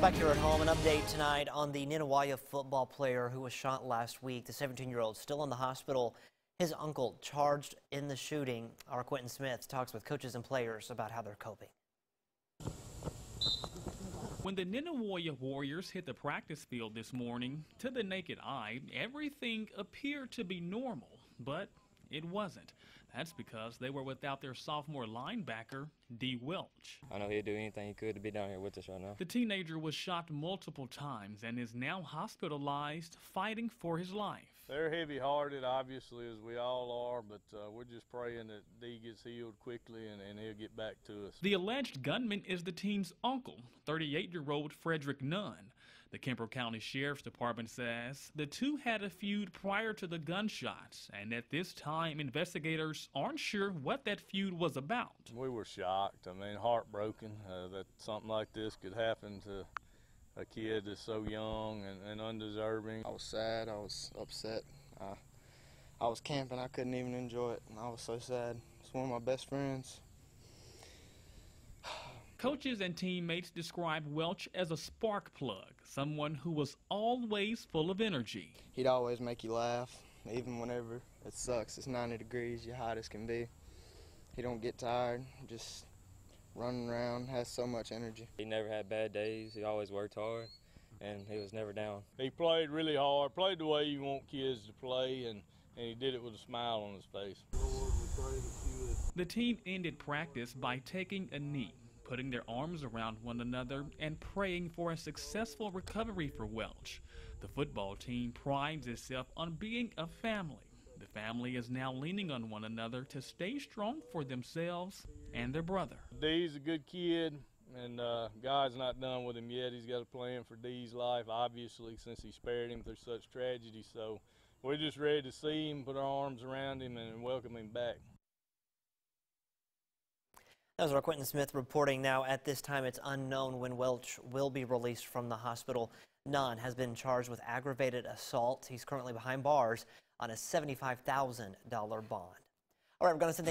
Back here at home, an update tonight on the Nanih Waiya football player who was shot last week. The 17-year-old still in the hospital. His uncle charged in the shooting. Our Quentin Smith talks with coaches and players about how they're coping. When the Nanih Waiya Warriors hit the practice field this morning, to the naked eye, everything appeared to be normal, but it wasn't. That's because they were without their sophomore linebacker, D. Welch. I know he'd do anything he could to be down here with us right now. The teenager was shot multiple times and is now hospitalized, fighting for his life. They're heavy hearted, obviously, as we all are, but uh, we're just praying that D gets healed quickly and, and he'll get back to us. The alleged gunman is the team's uncle, 38 year old Frederick Nunn. The Kemper County Sheriff's Department says the two had a feud prior to the gunshots, and at this time, investigators aren't sure what that feud was about. We were shocked. I mean, heartbroken uh, that something like this could happen to a kid that's so young and, and undeserving. I was sad. I was upset. Uh, I was camping. I couldn't even enjoy it. I was so sad. It's one of my best friends. Coaches and teammates describe Welch as a spark plug, someone who was always full of energy. He'd always make you laugh, even whenever it sucks. It's 90 degrees, you're hot as can be. He don't get tired, just running around, has so much energy. He never had bad days. He always worked hard, and he was never down. He played really hard, played the way you want kids to play, and, and he did it with a smile on his face. The team ended practice by taking a knee putting their arms around one another and praying for a successful recovery for Welch. The football team prides itself on being a family. The family is now leaning on one another to stay strong for themselves and their brother. Dee's a good kid, and uh, God's not done with him yet. He's got a plan for Dee's life, obviously, since he spared him through such tragedy. So we're just ready to see him, put our arms around him, and welcome him back. That was our Quentin Smith reporting. Now, at this time, it's unknown when Welch will be released from the hospital. Nunn has been charged with aggravated assault. He's currently behind bars on a $75,000 bond. All right, we're going to send